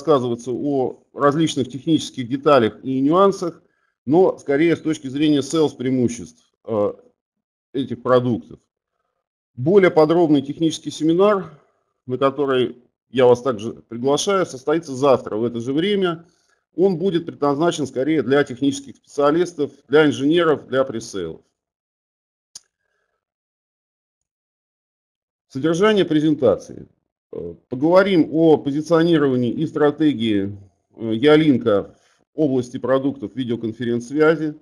рассказываться о различных технических деталях и нюансах, но скорее с точки зрения sales преимуществ э, этих продуктов. Более подробный технический семинар, на который я вас также приглашаю, состоится завтра в это же время. Он будет предназначен скорее для технических специалистов, для инженеров, для пресейлов. Содержание презентации. Э, поговорим о позиционировании и стратегии э, Ялинка в области продуктов видеоконференц-связи.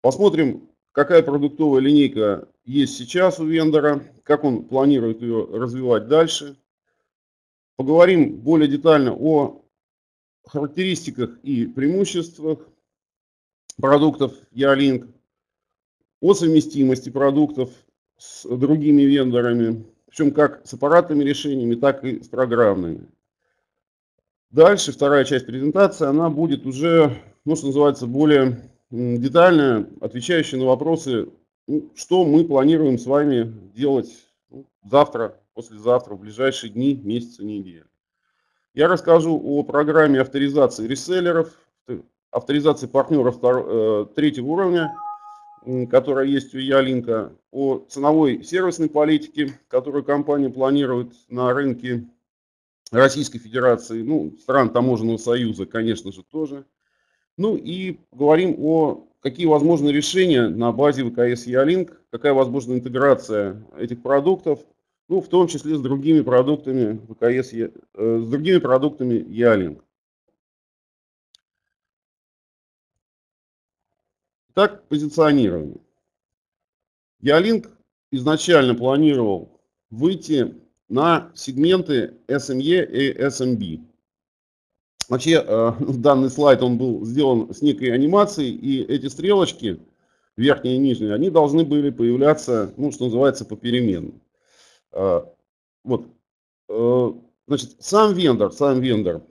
Посмотрим, какая продуктовая линейка есть сейчас у вендора, как он планирует ее развивать дальше. Поговорим более детально о характеристиках и преимуществах продуктов Ялинк, о совместимости продуктов с другими вендорами, причем как с аппаратными решениями, так и с программными. Дальше вторая часть презентации, она будет уже, ну, что называется, более детальная, отвечающая на вопросы, ну, что мы планируем с вами делать ну, завтра, послезавтра, в ближайшие дни, месяцы, недели. Я расскажу о программе авторизации реселлеров, авторизации партнеров э, третьего уровня, которая есть у Ялинка, о ценовой сервисной политике, которую компания планирует на рынке Российской Федерации, ну, стран Таможенного Союза, конечно же, тоже. Ну и говорим о какие возможны решения на базе ВКС Ялинк, какая возможна интеграция этих продуктов, ну, в том числе с другими продуктами ВКС, э, с другими продуктами Ялинк. Так, позиционирование. Ялинк изначально планировал выйти на сегменты SME и SMB. Вообще, э, данный слайд он был сделан с некой анимацией, и эти стрелочки, верхние и нижние, они должны были появляться, ну, что называется, попеременно. Э, вот. Э, значит, сам вендор, сам вендор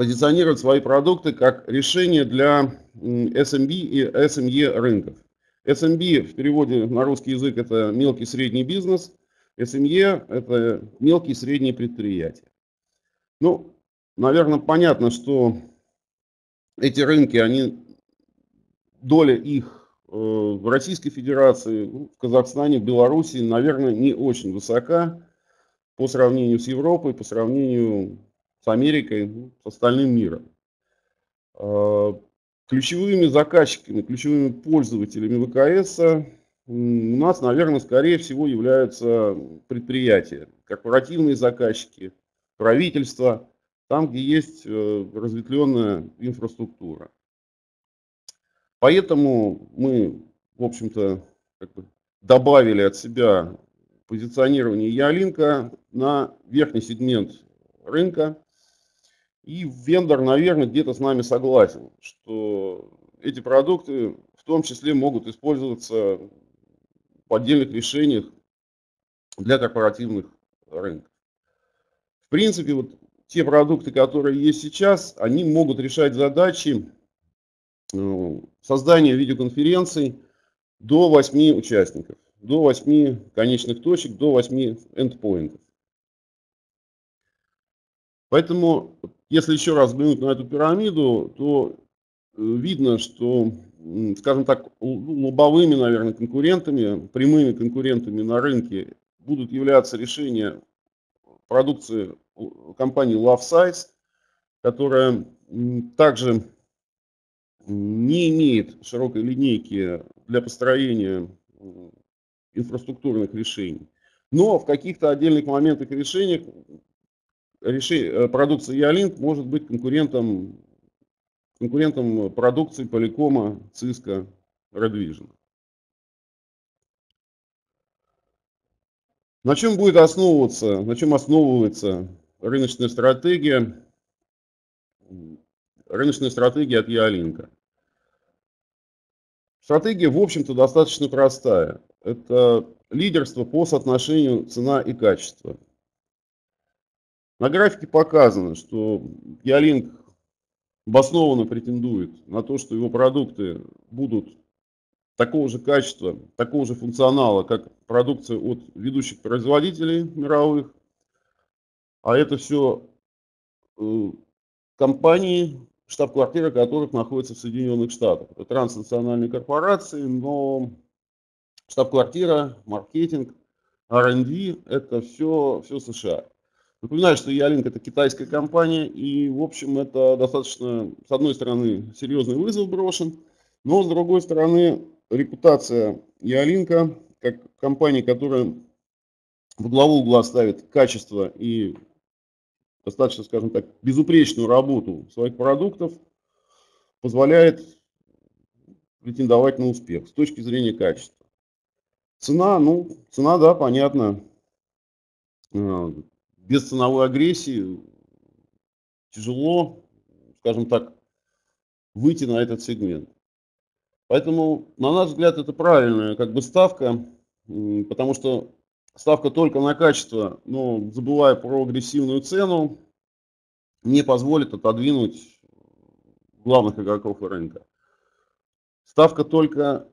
позиционирует свои продукты как решение для SMB и SME рынков. SMB в переводе на русский язык это мелкий средний бизнес, SME это мелкие средние предприятия. Ну, наверное, понятно, что эти рынки, они, доля их э, в Российской Федерации, ну, в Казахстане, в Беларуси, наверное, не очень высока по сравнению с Европой, по сравнению с Америкой, ну, с остальным миром. Э, ключевыми заказчиками, ключевыми пользователями ВКС у нас, наверное, скорее всего являются предприятия, корпоративные заказчики, правительства, там, где есть э, разветвленная инфраструктура. Поэтому мы, в общем-то, как бы добавили от себя позиционирование Ялинка на верхний сегмент рынка. И вендор, наверное, где-то с нами согласен, что эти продукты в том числе могут использоваться в отдельных решениях для корпоративных рынков. В принципе, вот те продукты, которые есть сейчас, они могут решать задачи э, создания видеоконференций до 8 участников, до 8 конечных точек, до 8 эндпоинтов. Поэтому, если еще раз взглянуть на эту пирамиду, то э, видно, что, скажем так, лобовыми, наверное, конкурентами, прямыми конкурентами на рынке будут являться решения продукции компании Love Size, которая также не имеет широкой линейки для построения инфраструктурных решений. Но в каких-то отдельных моментах решениях решение, э, продукция Ялинк может быть конкурентом, конкурентом продукции Поликома, Cisco, Redvision. На чем будет основываться, на чем основывается рыночная стратегия, рыночная стратегия от Ялинка. Стратегия, в общем-то, достаточно простая. Это лидерство по соотношению цена и качество. На графике показано, что Ялинк обоснованно претендует на то, что его продукты будут такого же качества, такого же функционала, как продукция от ведущих производителей мировых, а это все э, компании, штаб-квартира которых находится в Соединенных Штатах. Это транснациональные корпорации, но штаб-квартира, маркетинг, R&D – это все, все США. Напоминаю, что Ялинк это китайская компания, и, в общем, это достаточно, с одной стороны, серьезный вызов брошен, но, с другой стороны, репутация Ялинка, как компании, которая в главу угла ставит качество и достаточно, скажем так, безупречную работу своих продуктов, позволяет претендовать на успех с точки зрения качества. Цена, ну, цена, да, понятно. Без ценовой агрессии тяжело, скажем так, выйти на этот сегмент. Поэтому, на наш взгляд, это правильная как бы ставка, потому что ставка только на качество, но забывая про агрессивную цену, не позволит отодвинуть главных игроков рынка. Ставка только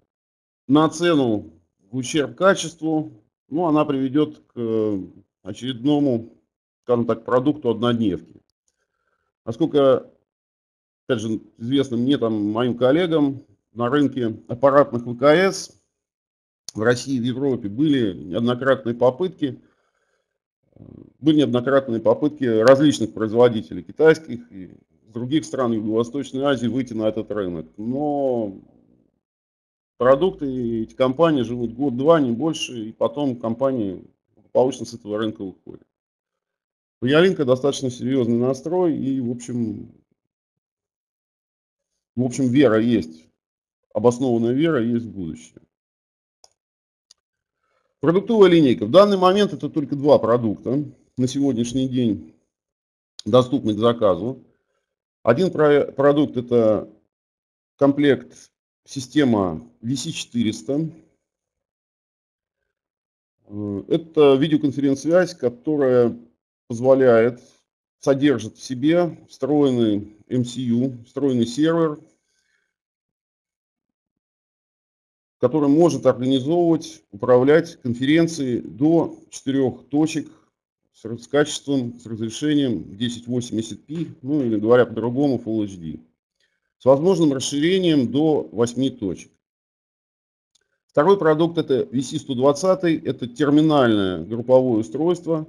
на цену в ущерб качеству, ну, она приведет к очередному, скажем так, продукту однодневки. Насколько, опять же, известно мне, там, моим коллегам, на рынке аппаратных ВКС в России, в Европе были неоднократные попытки, были неоднократные попытки различных производителей, китайских и других стран Юго-Восточной Азии выйти на этот рынок. Но продукты эти компании живут год-два, не больше, и потом компании благополучно с этого рынка уходят. У Ялинка достаточно серьезный настрой и, в общем, в общем, вера есть, обоснованная вера есть в будущее. Продуктовая линейка. В данный момент это только два продукта на сегодняшний день доступны к заказу. Один продукт это комплект система VC400. Э, это видеоконференц-связь, которая позволяет, содержит в себе встроенный MCU, встроенный сервер, который может организовывать, управлять конференцией до четырех точек с качеством, с разрешением 1080p, ну или говоря по-другому Full HD, с возможным расширением до 8 точек. Второй продукт это VC120, это терминальное групповое устройство,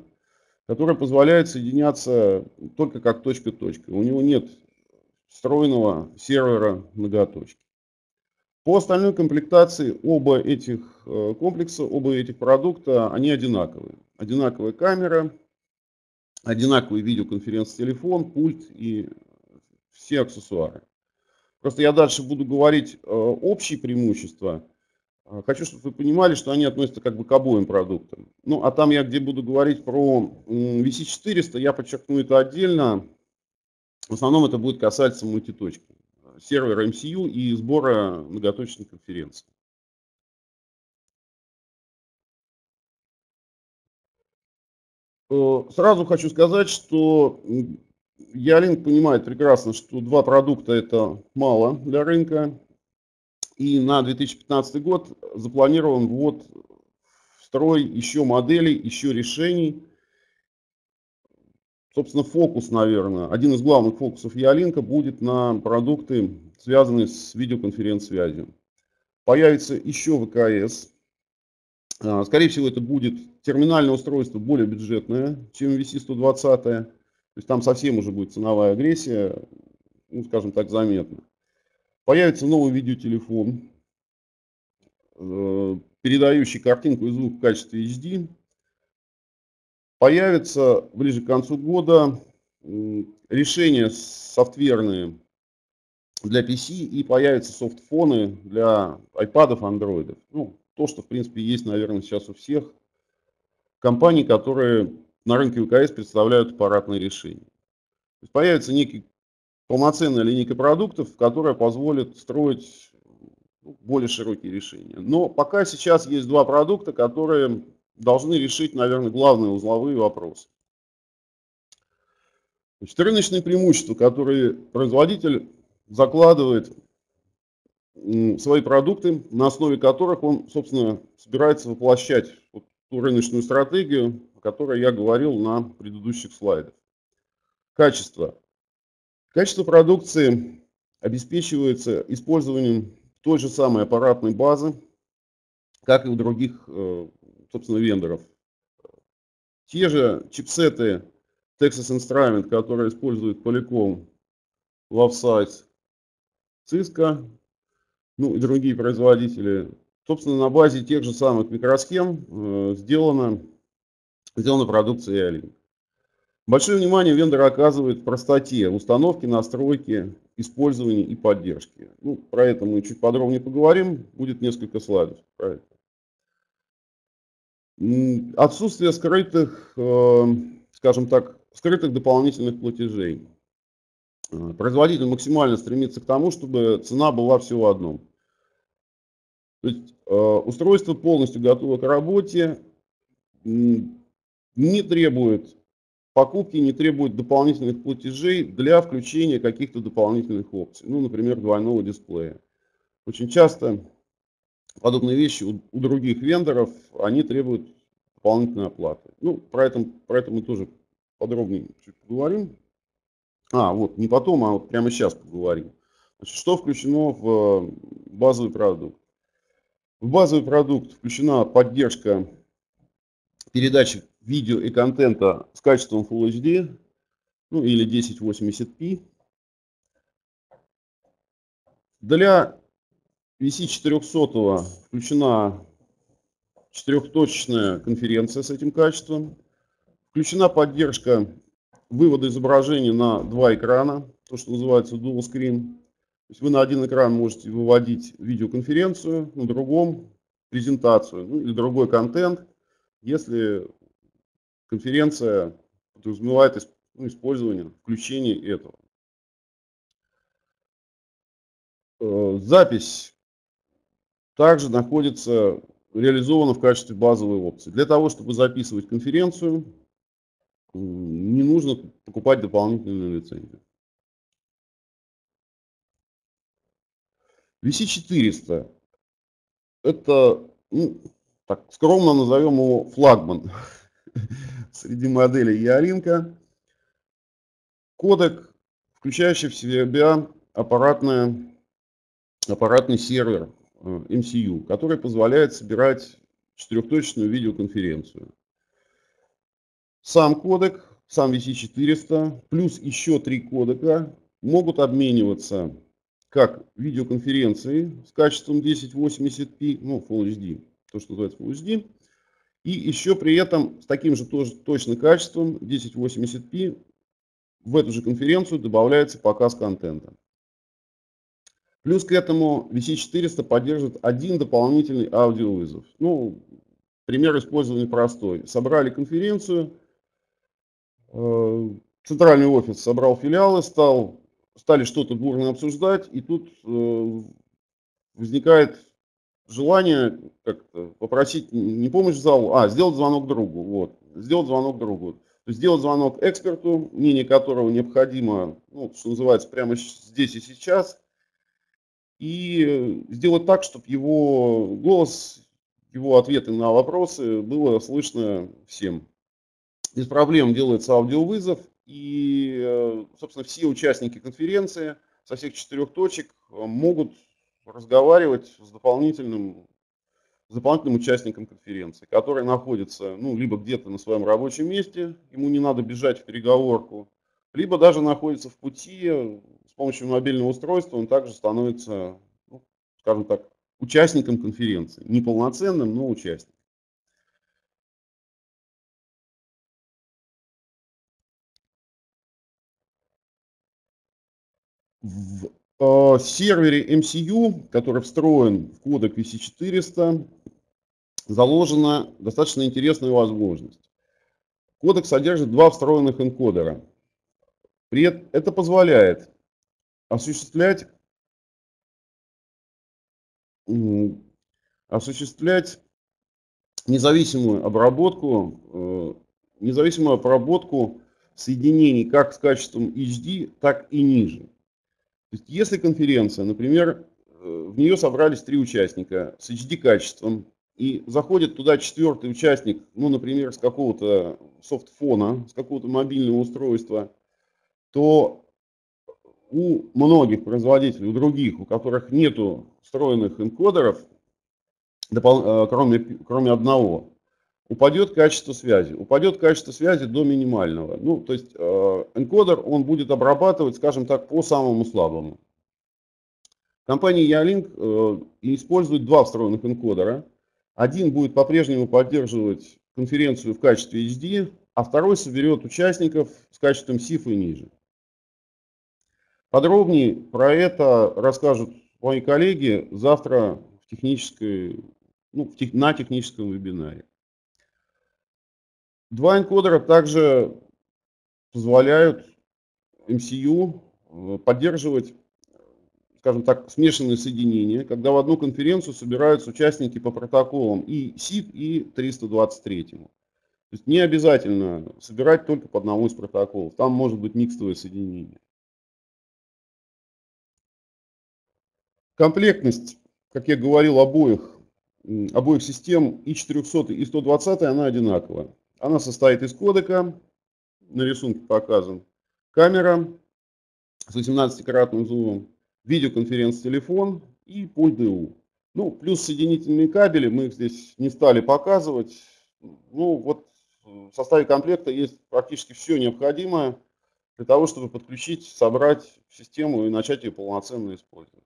которое позволяет соединяться только как точка-точка. У него нет встроенного сервера многоточки. По остальной комплектации оба этих э, комплекса, оба этих продукта, они одинаковые. Одинаковая камера, одинаковый видеоконференц-телефон, пульт и все аксессуары. Просто я дальше буду говорить э, общие преимущества. Э, хочу, чтобы вы понимали, что они относятся как бы к обоим продуктам. Ну, а там я, где буду говорить про VC400, я подчеркну это отдельно. В основном это будет касаться мультиточки сервера MCU и сбора многоточной конференции. Э, сразу хочу сказать, что Ялинк понимает прекрасно, что два продукта это мало для рынка. И на 2015 год запланирован ввод в строй еще моделей, еще решений, Собственно, фокус, наверное, один из главных фокусов Ялинка будет на продукты, связанные с видеоконференц-связью. Появится еще ВКС. А, скорее всего, это будет терминальное устройство более бюджетное, чем VC120. То есть там совсем уже будет ценовая агрессия, ну, скажем так, заметна. Появится новый видеотелефон, э, передающий картинку и звук в качестве HD. Появятся ближе к концу года решения софтверные для PC и появятся софтфоны для iPad, Android. Ну, то, что, в принципе, есть, наверное, сейчас у всех компаний, которые на рынке ВКС представляют аппаратные решения. То есть появится некий полноценная линейка продуктов, которая позволит строить ну, более широкие решения. Но пока сейчас есть два продукта, которые должны решить, наверное, главные узловые вопросы. Значит, рыночные преимущества, которые производитель закладывает свои продукты, на основе которых он, собственно, собирается воплощать вот ту рыночную стратегию, о которой я говорил на предыдущих слайдах. Качество. Качество продукции обеспечивается использованием той же самой аппаратной базы, как и у других, э, собственно, вендоров. Те же чипсеты Texas Instrument, которые используют Polycom, LoveSize, Cisco, ну и другие производители, собственно, на базе тех же самых микросхем э, сделана, сделана продукция e Большое внимание вендор оказывает простоте установки, настройки, использования и поддержки. Ну, про это мы чуть подробнее поговорим, будет несколько слайдов про это. Отсутствие скрытых, э, скажем так, скрытых дополнительных платежей. Э, производитель максимально стремится к тому, чтобы цена была все в одном. То есть э, устройство полностью готово к работе, не требует покупки, не требует дополнительных платежей для включения каких-то дополнительных опций. Ну, например, двойного дисплея. Очень часто подобные вещи у, других вендоров, они требуют дополнительной оплаты. Ну, про это, про это мы тоже подробнее чуть поговорим. А, вот, не потом, а вот прямо сейчас поговорим. Значит, что включено в базовый продукт? В базовый продукт включена поддержка передачи видео и контента с качеством Full HD, ну или 1080p. Для VC400 включена четырехточечная конференция с этим качеством. Включена поддержка вывода изображения на два экрана, то, что называется dual screen. То есть вы на один экран можете выводить видеоконференцию, на другом презентацию ну, или другой контент, если конференция подразумевает ну, использование, включение этого. Э, запись также находится, реализована в качестве базовой опции. Для того, чтобы записывать конференцию, не нужно покупать дополнительную лицензию. VC400 это, ну, так скромно назовем его флагман среди моделей Ялинка. Кодек, включающий в себя аппаратное, аппаратный сервер э, MCU, который позволяет собирать четырехточечную видеоконференцию. Сам кодек, сам VC400, плюс еще три кодека могут обмениваться как видеоконференции с качеством 1080p, ну, Full HD, то, что называется Full HD, и еще при этом с таким же тоже точно качеством 1080p в эту же конференцию добавляется показ контента. Плюс к этому VC400 поддерживает один дополнительный аудиовызов. Ну, пример использования простой. Собрали конференцию, Э, центральный офис собрал филиалы, стал, стали что-то бурно обсуждать, и тут э, возникает желание как-то попросить не помощь залу, а сделать звонок другу. Вот, сделать звонок другу. Сделать звонок эксперту, мнение которого необходимо, ну, что называется, прямо здесь и сейчас, и сделать так, чтобы его голос, его ответы на вопросы было слышно всем без проблем делается аудиовызов, и, э, собственно, все участники конференции со всех четырех точек э, могут разговаривать с дополнительным, с дополнительным участником конференции, который находится ну, либо где-то на своем рабочем месте, ему не надо бежать в переговорку, либо даже находится в пути, с помощью мобильного устройства он также становится, ну, скажем так, участником конференции. Не полноценным, но участником. В э, сервере MCU, который встроен в кодек VC400, заложена достаточно интересная возможность. Кодек содержит два встроенных энкодера. При это позволяет осуществлять, осуществлять независимую обработку, э, независимую обработку соединений как с качеством HD, так и ниже. Есть, если конференция, например, э, в нее собрались три участника с HD-качеством, и заходит туда четвертый участник, ну, например, с какого-то софтфона, с какого-то мобильного устройства, то у многих производителей, у других, у которых нету встроенных энкодеров, э, кроме, кроме одного, упадет качество связи. Упадет качество связи до минимального. Ну, то есть э, энкодер, он будет обрабатывать, скажем так, по самому слабому. Компания Ялинк э, использует два встроенных энкодера. Один будет по-прежнему поддерживать конференцию в качестве HD, а второй соберет участников с качеством SIF и ниже. Подробнее про это расскажут мои коллеги завтра в технической, ну, в тех, на техническом вебинаре. Два энкодера также позволяют MCU э, поддерживать, скажем так, смешанные соединения, когда в одну конференцию собираются участники по протоколам и SIP, и 323. То есть не обязательно собирать только по одному из протоколов. Там может быть микстовое соединение. Комплектность, как я говорил, обоих, обоих систем и 400 и 120 она одинаковая. Она состоит из кодека, на рисунке показан, камера с 18-кратным зумом, видеоконференц-телефон и пульт ДУ. Ну, плюс соединительные кабели, мы их здесь не стали показывать. Ну, вот в составе комплекта есть практически все необходимое для того, чтобы подключить, собрать систему и начать ее полноценно использовать.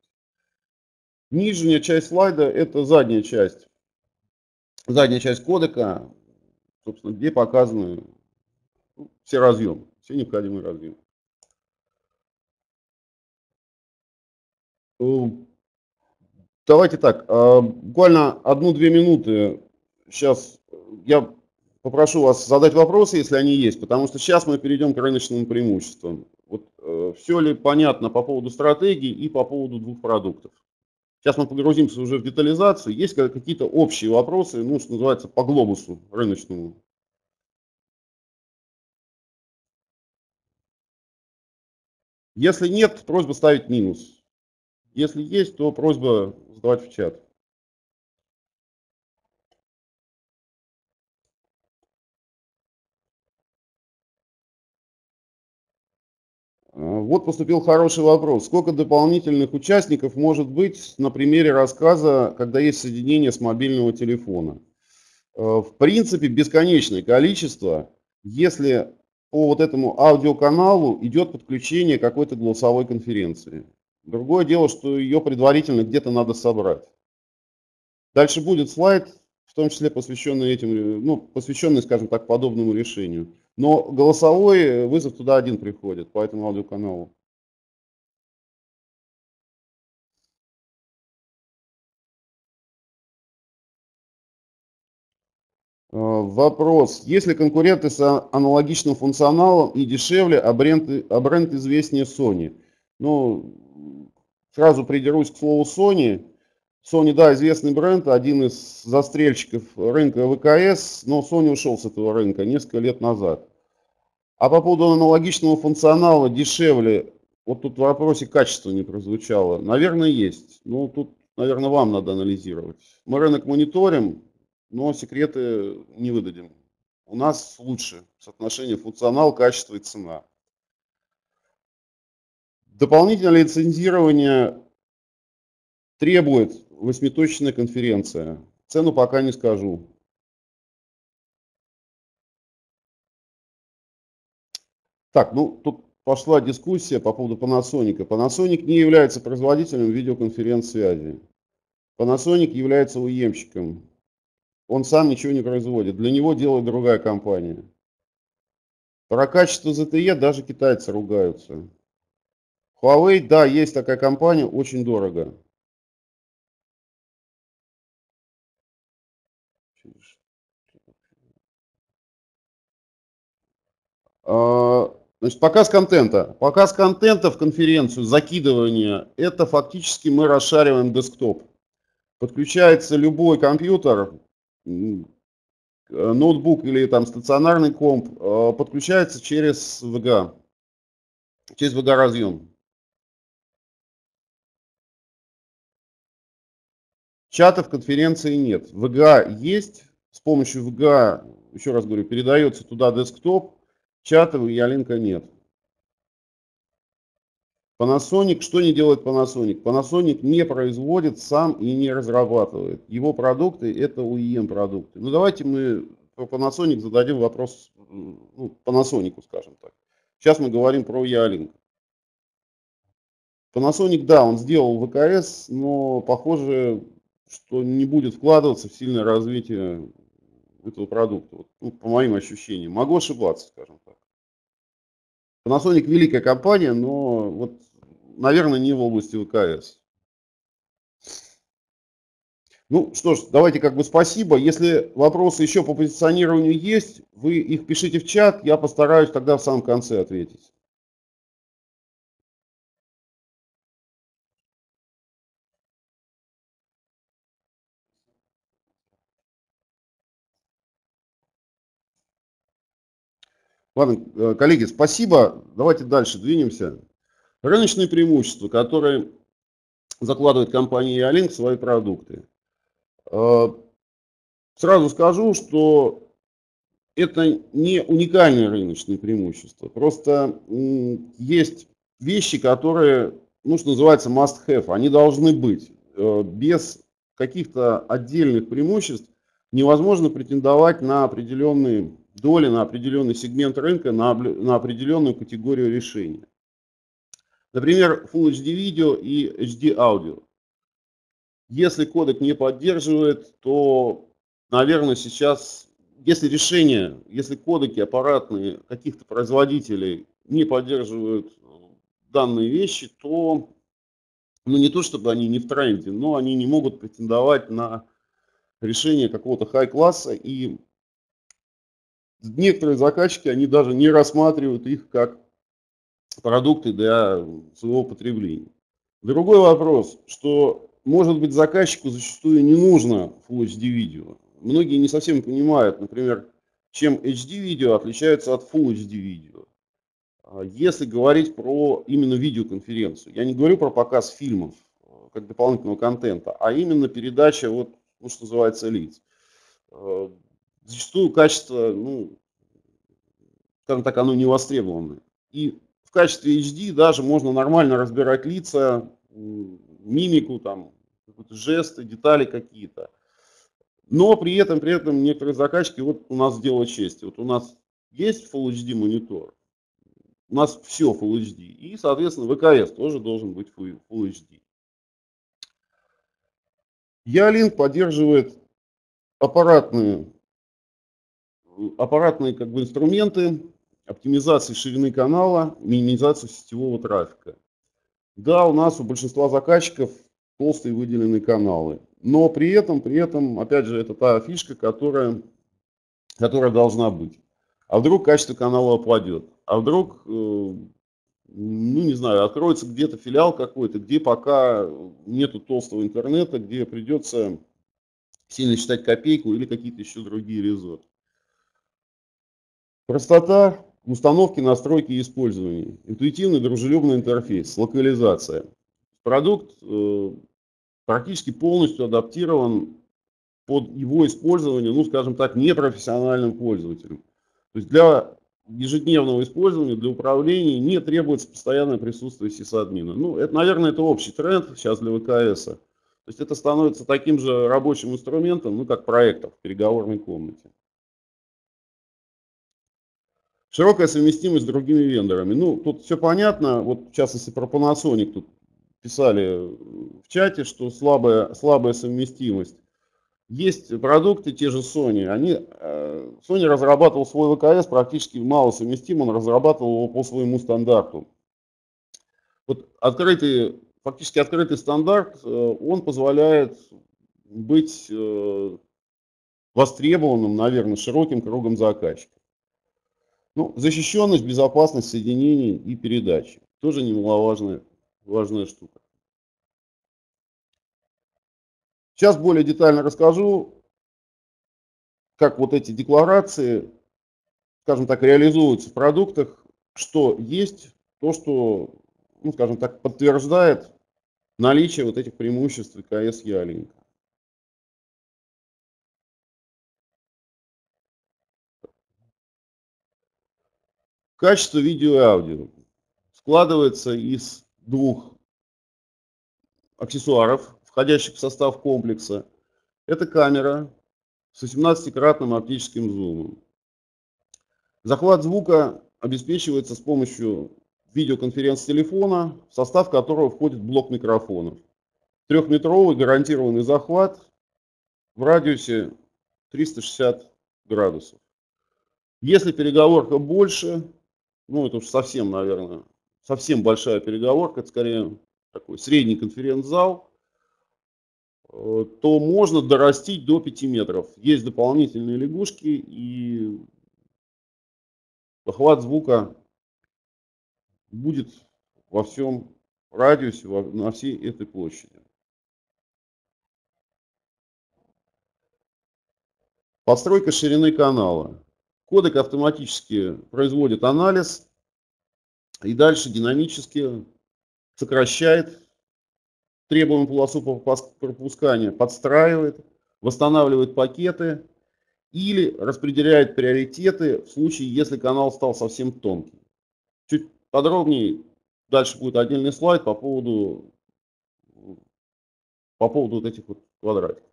Нижняя часть слайда – это задняя часть. Задняя часть кодека, собственно, где показаны ну, все разъемы, все необходимые разъемы. Э, давайте так, а, буквально одну-две минуты. Сейчас я попрошу вас задать вопросы, если они есть, потому что сейчас мы перейдем к рыночным преимуществам. Вот, э, все ли понятно по поводу стратегии и по поводу двух продуктов? Сейчас мы погрузимся уже в детализацию. Есть какие-то общие вопросы, ну, что называется, по глобусу рыночному? Если нет, просьба ставить минус. Если есть, то просьба задавать в чат. Вот поступил хороший вопрос. Сколько дополнительных участников может быть на примере рассказа, когда есть соединение с мобильного телефона? А, в принципе, бесконечное количество, если по вот этому аудиоканалу идет подключение какой-то голосовой конференции. Другое дело, что ее предварительно где-то надо собрать. Дальше будет слайд, в том числе посвященный этим, ну, посвященный, скажем так, подобному решению. Но голосовой вызов туда один приходит по этому аудиоканалу. А, вопрос. Есть ли конкуренты с аналогичным функционалом и дешевле, а бренд, а бренд известнее Sony? Ну, сразу придерусь к слову Sony. Sony, да, известный бренд, один из застрельщиков рынка ВКС, но Sony ушел с этого рынка несколько лет назад. А по поводу аналогичного функционала дешевле, вот тут в вопросе качества не прозвучало, наверное, есть. Ну, тут, наверное, вам надо анализировать. Мы рынок мониторим, но секреты не выдадим. У нас лучше соотношение функционал, качество и цена. Дополнительное лицензирование требует восьмиточная конференция. Цену пока не скажу. Так, ну тут пошла дискуссия по поводу Panasonic. Panasonic не является производителем видеоконференц-связи. Panasonic является уемщиком. Он сам ничего не производит. Для него делает другая компания. Про качество ZTE даже китайцы ругаются. Huawei, да, есть такая компания, очень дорого. Значит, показ контента. Показ контента в конференцию, закидывание, это фактически мы расшариваем десктоп. Подключается любой компьютер, ноутбук или там стационарный комп, а, подключается через VGA, через VGA разъем. Чата в конференции нет. VGA есть, с помощью VGA, еще раз говорю, передается туда десктоп, Чата у Ялинка нет. Panasonic, что не делает Panasonic? Panasonic не производит сам и не разрабатывает. Его продукты это OEM продукты. Ну давайте мы про Panasonic зададим вопрос ну, Panasonic, скажем так. Сейчас мы говорим про Ялинг. Panasonic, да, он сделал ВКС, но похоже, что не будет вкладываться в сильное развитие этого продукта, вот, ну, по моим ощущениям. Могу ошибаться, скажем. Panasonic великая компания, но вот, наверное, не в области ВКС. Ну что ж, давайте как бы спасибо. Если вопросы еще по позиционированию есть, вы их пишите в чат, я постараюсь тогда в самом конце ответить. Ладно, э, коллеги, спасибо. Давайте дальше двинемся. Рыночные преимущества, которые закладывает компания Ялинк в свои продукты. Э, сразу скажу, что это не уникальное рыночное преимущество. Просто есть вещи, которые, ну, что называется, must have. Они должны быть. Э, без каких-то отдельных преимуществ невозможно претендовать на определенные доли на определенный сегмент рынка, на, на определенную категорию решения. Например, Full HD видео и HD аудио. Если кодек не поддерживает, то, наверное, сейчас, если решения, если кодеки аппаратные каких-то производителей не поддерживают данные вещи, то, ну не то чтобы они не в тренде, но они не могут претендовать на решение какого-то хай-класса и некоторые заказчики, они даже не рассматривают их как продукты для своего потребления. Другой вопрос, что может быть заказчику зачастую не нужно Full HD видео. Многие не совсем понимают, например, чем HD видео отличается от Full HD видео. А если говорить про именно видеоконференцию, я не говорю про показ фильмов как дополнительного контента, а именно передача, вот, ну, что называется, лиц зачастую качество, ну, скажем так, оно не востребованное. И в качестве HD даже можно нормально разбирать лица, мимику, там, жесты, детали какие-то. Но при этом, при этом некоторые заказчики, вот у нас дело чести, вот у нас есть Full HD монитор, у нас все Full HD, и, соответственно, ВКС тоже должен быть Full HD. Ялинк поддерживает аппаратные аппаратные как бы, инструменты оптимизации ширины канала, минимизации сетевого трафика. Да, у нас у большинства заказчиков толстые выделенные каналы, но при этом, при этом, опять же, это та фишка, которая, которая должна быть. А вдруг качество канала упадет? А вдруг, э, ну не знаю, откроется где-то филиал какой-то, где пока нету толстого интернета, где придется сильно считать копейку или какие-то еще другие резоны. Простота установки, настройки и использования. Интуитивный дружелюбный интерфейс, локализация. Продукт э, практически полностью адаптирован под его использование, ну, скажем так, непрофессиональным пользователем. То есть для ежедневного использования, для управления не требуется постоянное присутствие сисадмина. Ну, это, наверное, это общий тренд сейчас для ВКС. То есть это становится таким же рабочим инструментом, ну, как проектор в переговорной комнате. Широкая совместимость с другими вендорами. Ну, тут все понятно. Вот, в частности, про Panasonic тут писали в чате, что слабая, слабая совместимость. Есть продукты, те же Sony. Они, э, Sony разрабатывал свой ВКС практически мало совместим, он разрабатывал его по своему стандарту. Вот открытый, фактически открытый стандарт, э, он позволяет быть э, востребованным, наверное, широким кругом заказчиков. Ну, защищенность, безопасность соединений и передачи. Тоже немаловажная важная штука. Сейчас более детально расскажу, как вот эти декларации, скажем так, реализуются в продуктах, что есть то, что, ну, скажем так, подтверждает наличие вот этих преимуществ КС Ялинка. Качество видео и аудио складывается из двух аксессуаров, входящих в состав комплекса. Это камера с 18-кратным оптическим зумом. Захват звука обеспечивается с помощью видеоконференц-телефона, в состав которого входит блок микрофонов. Трехметровый гарантированный захват в радиусе 360 градусов. Если переговорка больше, ну это уж совсем, наверное, совсем большая переговорка, это скорее такой средний конференц-зал, э, то можно дорастить до 5 метров. Есть дополнительные лягушки и охват звука будет во всем радиусе, на всей этой площади. Подстройка ширины канала. Кодек автоматически производит анализ и дальше динамически сокращает требуемую полосу пропускания, подстраивает, восстанавливает пакеты или распределяет приоритеты в случае, если канал стал совсем тонкий. Чуть подробнее дальше будет отдельный слайд по поводу, по поводу вот этих вот квадратиков.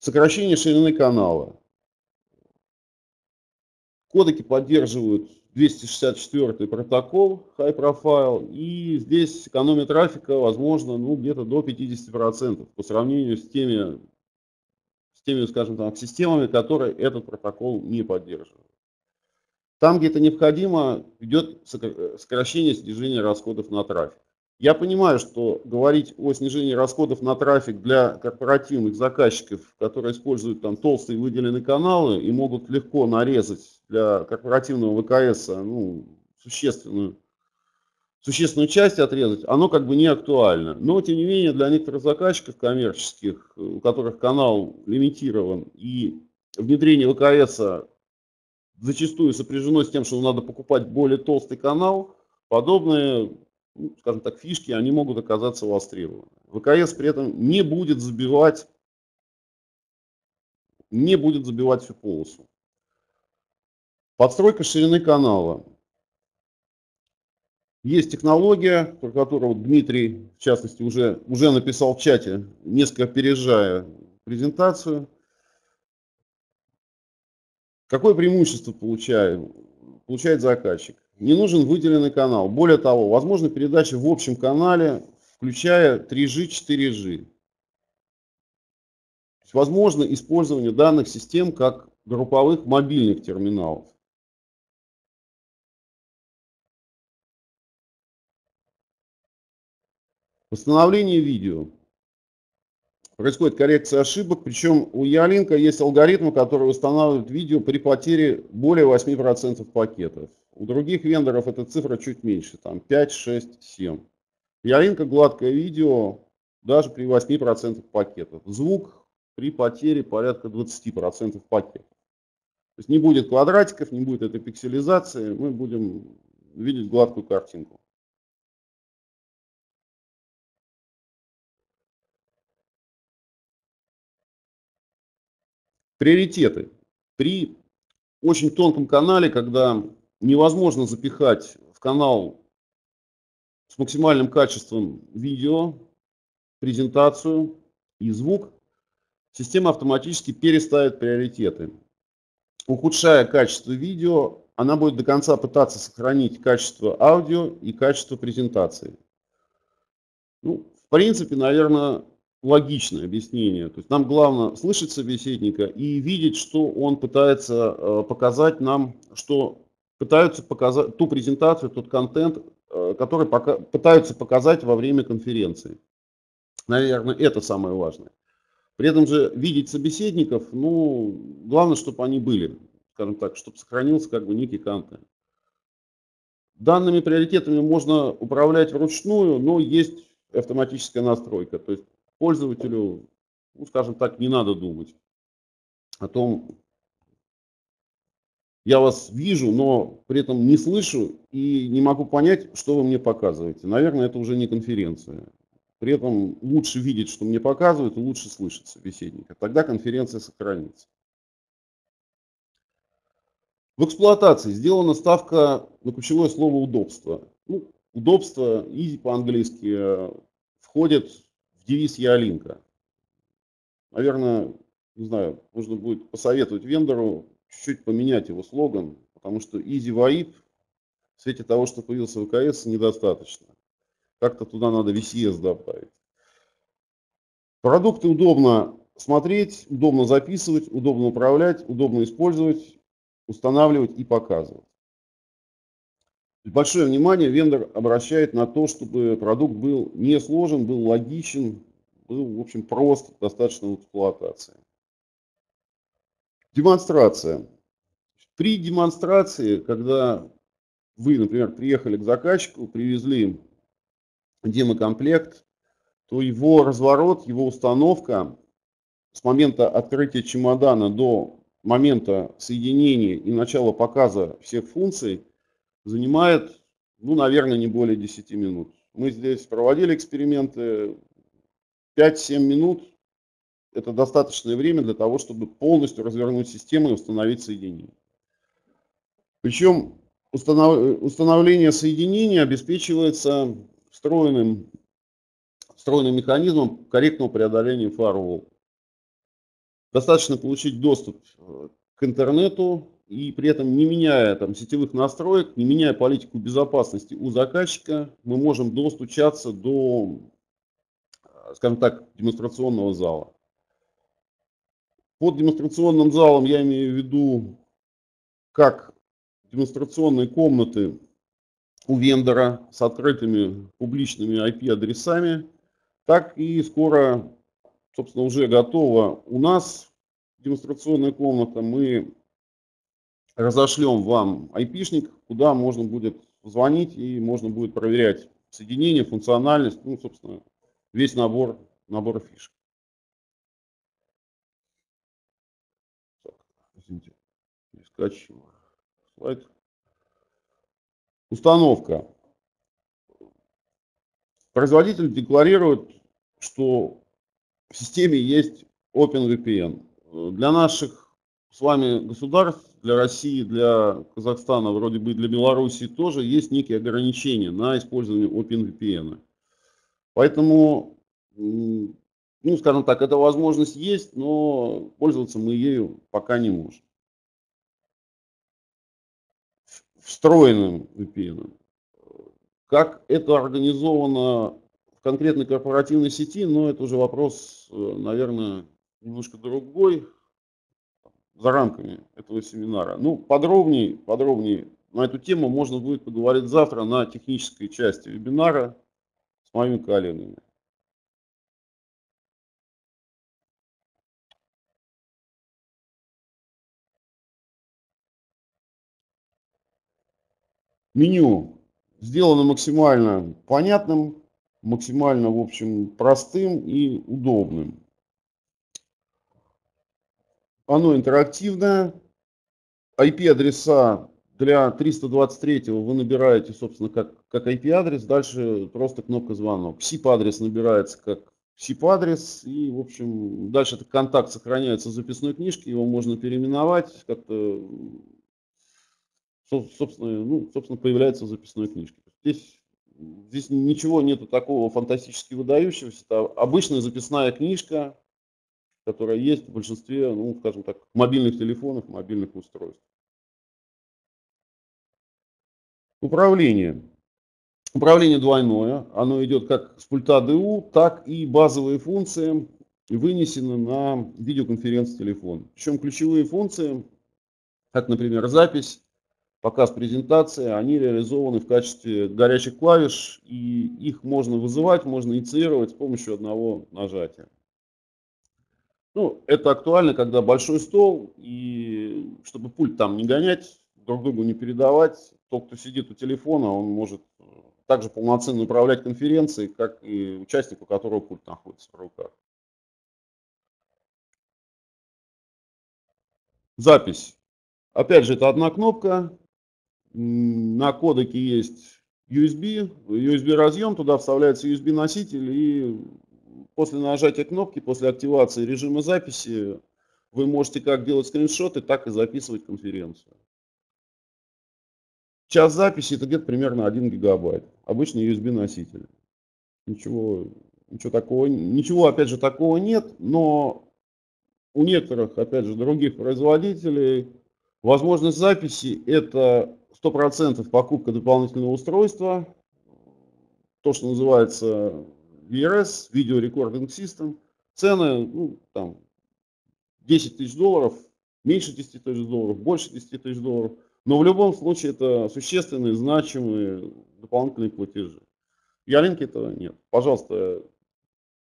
Сокращение ширины канала. Кодеки поддерживают 264 протокол High Profile, и здесь экономия трафика возможно ну, где-то до 50% по сравнению с теми, с теми, скажем так, системами, которые этот протокол не поддерживают. Там, где это необходимо, идет сокращение снижения расходов на трафик. Я понимаю, что говорить о снижении расходов на трафик для корпоративных заказчиков, которые используют там толстые выделенные каналы и могут легко нарезать для корпоративного ВКС ну, существенную, существенную часть отрезать, оно как бы не актуально. Но, тем не менее, для некоторых заказчиков коммерческих, у которых канал лимитирован и внедрение ВКС зачастую сопряжено с тем, что надо покупать более толстый канал, подобные ну, скажем так, фишки, они могут оказаться востребованы. ВКС при этом не будет забивать, не будет забивать всю полосу. Подстройка ширины канала. Есть технология, про которую Дмитрий, в частности, уже, уже написал в чате, несколько опережая презентацию. Какое преимущество получает, получает заказчик? не нужен выделенный канал. Более того, возможно передача в общем канале, включая 3G, 4G. Возможно использование данных систем как групповых мобильных терминалов. Восстановление видео. Происходит коррекция ошибок, причем у Ялинка есть алгоритмы, которые восстанавливают видео при потере более 8% пакетов. У других вендоров эта цифра чуть меньше, там 5, 6, 7. Яринка гладкое видео даже при 8% пакетов. Звук при потере порядка 20% пакетов. То есть не будет квадратиков, не будет этой пикселизации, мы будем видеть гладкую картинку. Приоритеты. При очень тонком канале, когда невозможно запихать в канал с максимальным качеством видео, презентацию и звук, система автоматически переставит приоритеты. Ухудшая качество видео, она будет до конца пытаться сохранить качество аудио и качество презентации. Ну, в принципе, наверное, логичное объяснение. То есть нам главное слышать собеседника и видеть, что он пытается э, показать нам, что пытаются показать ту презентацию, тот контент, э, который пока, пытаются показать во время конференции. Наверное, это самое важное. При этом же видеть собеседников, ну, главное, чтобы они были, скажем так, чтобы сохранился как бы некий контент. Данными приоритетами можно управлять вручную, но есть автоматическая настройка. То есть пользователю, ну, скажем так, не надо думать о том, я вас вижу, но при этом не слышу и не могу понять, что вы мне показываете. Наверное, это уже не конференция. При этом лучше видеть, что мне показывают, и лучше слышать собеседника. Тогда конференция сохранится. В эксплуатации сделана ставка на ключевое слово удобство. Ну, удобство, easy по-английски, входит в девиз Ялинка. Наверное, не знаю, нужно будет посоветовать вендору чуть-чуть поменять его слоган, потому что easy VoIP в свете того, что появился ВКС, недостаточно. Как-то туда надо VCS добавить. Продукты удобно смотреть, удобно записывать, удобно управлять, удобно использовать, устанавливать и показывать. Большое внимание вендор обращает на то, чтобы продукт был не сложен, был логичен, был, в общем, прост, достаточно в эксплуатации. Демонстрация. При демонстрации, когда вы, например, приехали к заказчику, привезли демокомплект, то его разворот, его установка с момента открытия чемодана до момента соединения и начала показа всех функций занимает, ну, наверное, не более 10 минут. Мы здесь проводили эксперименты, 5-7 минут – это достаточное время для того, чтобы полностью развернуть систему и установить соединение. Причем установ... установление соединения обеспечивается встроенным, встроенным механизмом корректного преодоления firewall. Достаточно получить доступ э, к интернету и при этом не меняя там, сетевых настроек, не меняя политику безопасности у заказчика, мы можем достучаться до, э, скажем так, демонстрационного зала. Под демонстрационным залом я имею в виду как демонстрационные комнаты у вендора с открытыми публичными IP-адресами, так и скоро собственно, уже готова у нас демонстрационная комната. Мы разошлем вам айпишник, куда можно будет звонить и можно будет проверять соединение, функциональность, ну, собственно, весь набор, набор фишек. Так, извините, перескочил слайд. Установка. Производитель декларирует, что в системе есть OpenVPN. Для наших с вами государств, для России, для Казахстана, вроде бы для Белоруссии тоже есть некие ограничения на использование OpenVPN. Поэтому, ну, скажем так, эта возможность есть, но пользоваться мы ею пока не можем. Встроенным VPN. Как это организовано конкретной корпоративной сети, но это уже вопрос, э, наверное, немножко другой, за рамками этого семинара. Ну, подробнее, подробнее на эту тему можно будет поговорить завтра на технической части вебинара с моими коллегами. Меню сделано максимально понятным, максимально, в общем, простым и удобным. Оно интерактивное. IP-адреса для 323 вы набираете, собственно, как, как IP-адрес. Дальше просто кнопка звонок. SIP-адрес набирается как SIP-адрес. И, в общем, дальше этот контакт сохраняется в записной книжке. Его можно переименовать как-то собственно, ну, собственно, появляется в записной книжке. Здесь Здесь ничего нету такого фантастически выдающегося. Это обычная записная книжка, которая есть в большинстве, ну, скажем так, мобильных телефонов, мобильных устройств. Управление. Управление двойное. Оно идет как с пульта ДУ, так и базовые функции вынесены на видеоконференц-телефон. Причем ключевые функции, как, например, запись, показ презентации, они реализованы в качестве горячих клавиш, и их можно вызывать, можно инициировать с помощью одного нажатия. Ну, это актуально, когда большой стол, и чтобы пульт там не гонять, друг другу не передавать, тот, кто сидит у телефона, он может также полноценно управлять конференцией, как и участник, у которого пульт находится в руках. Запись. Опять же, это одна кнопка, на кодеке есть USB, USB разъем, туда вставляется USB носитель и после нажатия кнопки, после активации режима записи вы можете как делать скриншоты, так и записывать конференцию. Час записи это где-то примерно 1 гигабайт. обычный USB носитель. Ничего, ничего такого, ничего опять же такого нет, но у некоторых, опять же, других производителей возможность записи это 100% покупка дополнительного устройства, то, что называется VRS, Video Recording System. Цены, ну, там, 10 тысяч долларов, меньше 10 тысяч долларов, больше 10 тысяч долларов. Но в любом случае это существенные, значимые дополнительные платежи. В Ялинке этого нет. Пожалуйста,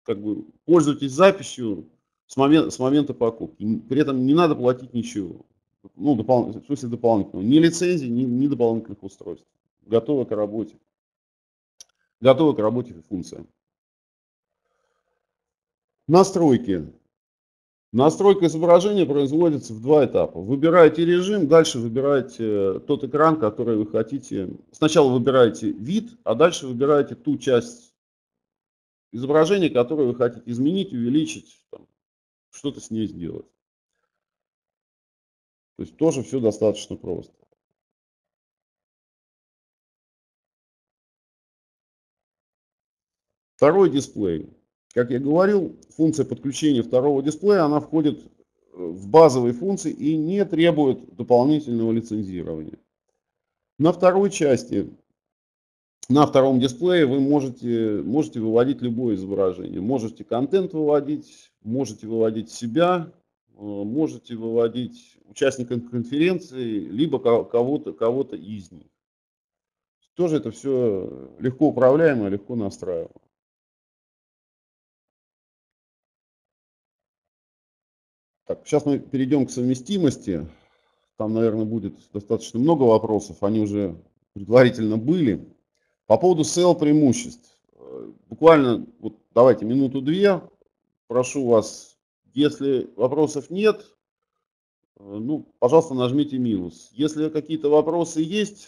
как бы пользуйтесь записью с момента, с момента покупки. При этом не надо платить ничего. Ну, допол... в смысле дополнительного. Ни лицензии, ни, ни дополнительных устройств. Готовы к работе. Готовы к работе функция. Настройки. Настройка изображения производится в два этапа. Выбираете режим, дальше выбираете тот экран, который вы хотите. Сначала выбираете вид, а дальше выбираете ту часть изображения, которую вы хотите изменить, увеличить, что-то с ней сделать. То есть тоже все достаточно просто. Второй дисплей. Как я говорил, функция подключения второго дисплея, она входит э, в базовые функции и не требует дополнительного лицензирования. На второй части, на втором дисплее вы можете, можете выводить любое изображение. Можете контент выводить, можете выводить себя, э, можете выводить участников конференции, либо кого-то кого, -то, из них. Тоже это все легко управляемо, легко настраиваемо. Так, сейчас мы перейдем к совместимости. Там, наверное, будет достаточно много вопросов, они уже предварительно были. По поводу SEO преимуществ. Буквально, вот давайте минуту-две. Прошу вас, если вопросов нет, ну, пожалуйста, нажмите минус. Если какие-то вопросы есть,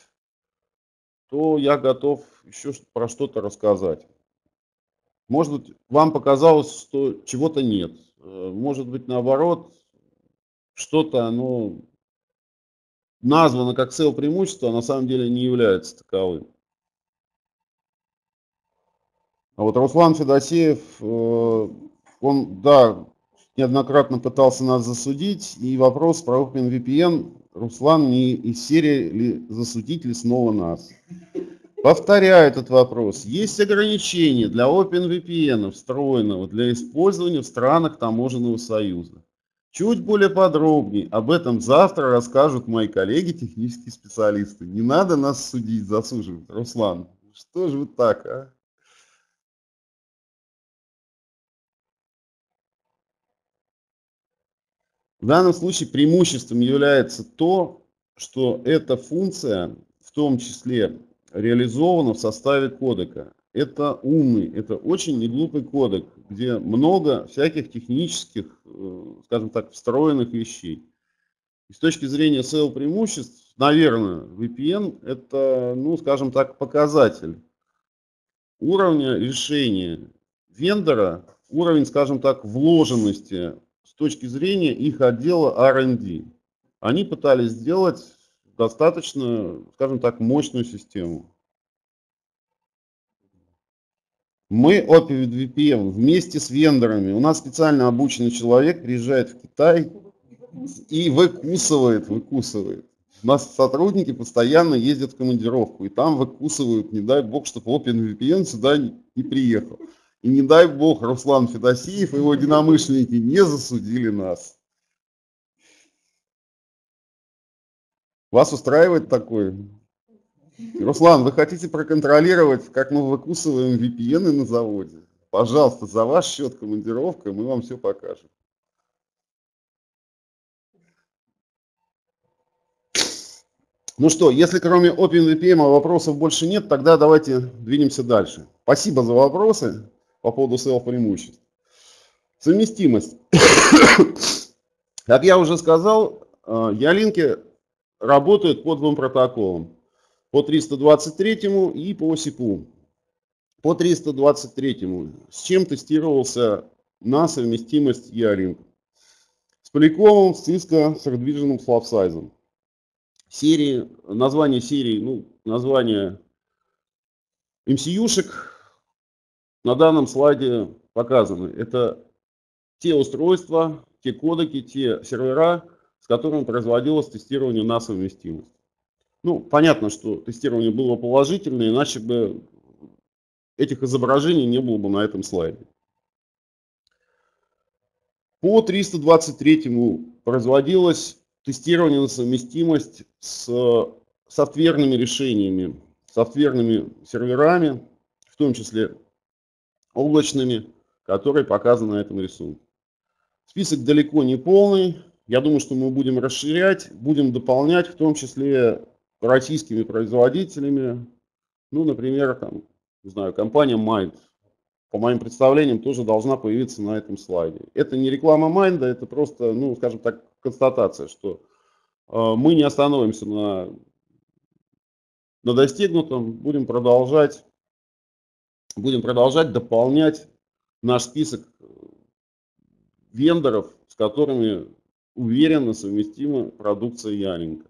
то я готов еще про что-то рассказать. Может быть, вам показалось, что чего-то нет. Э, может быть, наоборот, что-то оно названо как SEO преимущество, а на самом деле не является таковым. А вот Руслан Федосеев, э, он, да, неоднократно пытался нас засудить, и вопрос про OpenVPN, Руслан, не из серии ли засудить ли снова нас. Повторяю этот вопрос. Есть ограничения для OpenVPN встроенного для использования в странах таможенного союза. Чуть более подробнее об этом завтра расскажут мои коллеги, технические специалисты. Не надо нас судить, засуживать. Руслан, что же вы так, а? В данном случае преимуществом является то, что эта функция в том числе реализовано в составе кодека. Это умный, это очень неглупый кодек, где много всяких технических, э, скажем так, встроенных вещей. И с точки зрения SEO преимуществ, наверное, VPN это, ну, скажем так, показатель уровня решения вендора, уровень, скажем так, вложенности с точки зрения их отдела R&D. Они пытались сделать достаточно, скажем так, мощную систему. Мы OpenVPN вместе с вендорами, у нас специально обученный человек приезжает в Китай и выкусывает, выкусывает. У нас сотрудники постоянно ездят в командировку, и там выкусывают, не дай бог, чтобы OpenVPN сюда не приехал. И не дай бог Руслан Федосеев и его единомышленники не засудили нас. Вас устраивает такое? Руслан, вы хотите проконтролировать, как мы выкусываем VPN на заводе? Пожалуйста, за ваш счет командировка, мы вам все покажем. Ну что, если кроме OpenVPN вопросов больше нет, тогда давайте двинемся дальше. Спасибо за вопросы по поводу SEO преимуществ. Совместимость. Как я уже сказал, э, Ялинки работают по двум протоколам. По 323 и по СИПУ. По 323 с чем тестировался на совместимость Ялинк? С Поликовым, с Cisco, с Slab Size. Серии, название серии, ну, название MCU-шек на данном слайде показаны. Это те устройства, те кодеки, те сервера, с которыми производилось тестирование на совместимость. Ну, понятно, что тестирование было положительное, иначе бы этих изображений не было бы на этом слайде. По 323 производилось тестирование на совместимость с софтверными решениями, софтверными серверами, в том числе облачными, которые показаны на этом рисунке. Список далеко не полный. Я думаю, что мы будем расширять, будем дополнять, в том числе российскими производителями. Ну, например, там, не знаю, компания Mind, по моим представлениям, тоже должна появиться на этом слайде. Это не реклама Майнда, это просто, ну, скажем так, констатация, что э, мы не остановимся на, на достигнутом, будем продолжать, будем продолжать дополнять наш список вендоров, с которыми уверенно совместима продукция Ялинка.